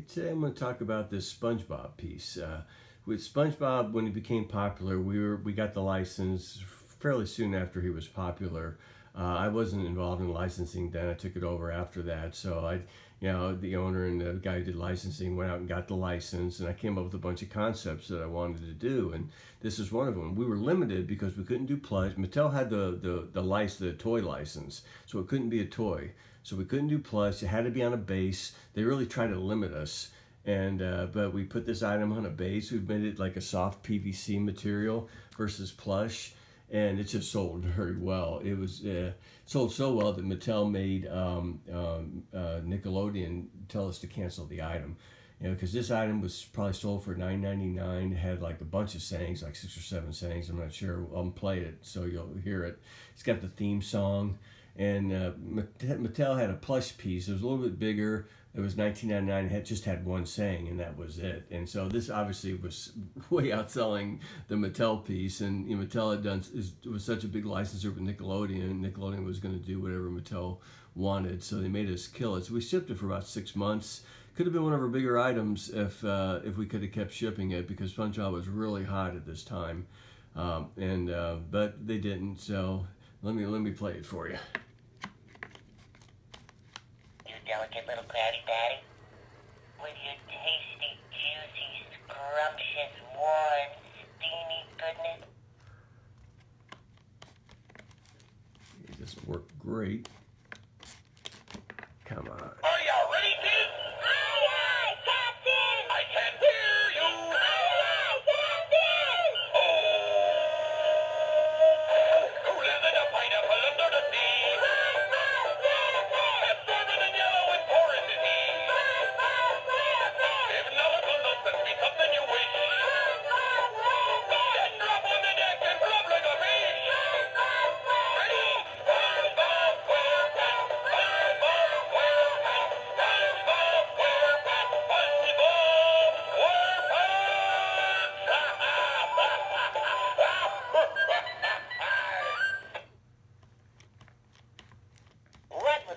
Today I'm going to talk about this SpongeBob piece. Uh, with SpongeBob, when he became popular, we were we got the license fairly soon after he was popular. Uh, I wasn't involved in licensing then. I took it over after that. So I, you know, the owner and the guy who did licensing went out and got the license, and I came up with a bunch of concepts that I wanted to do, and this is one of them. We were limited because we couldn't do plush. Mattel had the the the license, the toy license, so it couldn't be a toy. So we couldn't do plush. It had to be on a base. They really tried to limit us. And uh, but we put this item on a base. We've made it like a soft PVC material versus plush, and it just sold very well. It was uh, sold so well that Mattel made um, um, uh, Nickelodeon tell us to cancel the item. You know, because this item was probably sold for nine ninety nine. Had like a bunch of sayings, like six or seven sayings. I'm not sure. I'll play it so you'll hear it. It's got the theme song and uh, Mattel had a plush piece. It was a little bit bigger. It was 1999. It had just had one saying, and that was it. And so this obviously was way outselling the Mattel piece. And you know, Mattel had done was such a big licensor with Nickelodeon. Nickelodeon was going to do whatever Mattel wanted, so they made us kill it. So we shipped it for about six months. Could have been one of our bigger items if uh, if we could have kept shipping it because SpongeBob was really hot at this time, um, and uh, but they didn't. So let me let me play it for you delicate little Krabby Patty. With your tasty, juicy, scrumptious, warm, steamy goodness. It doesn't work great.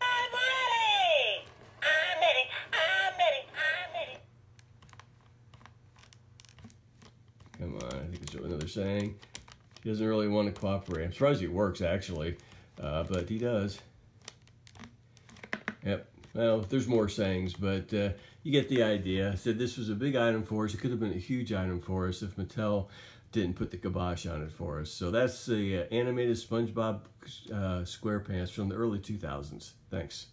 Ready! I'm ready! I'm ready! Come on, I think there's another saying. He doesn't really want to cooperate. I'm surprised he works, actually. Uh, but he does. Yep. Well, there's more sayings, but uh, you get the idea. I said this was a big item for us. It could have been a huge item for us if Mattel didn't put the kibosh on it for us. So that's the uh, animated SpongeBob uh, SquarePants from the early 2000s. Thanks.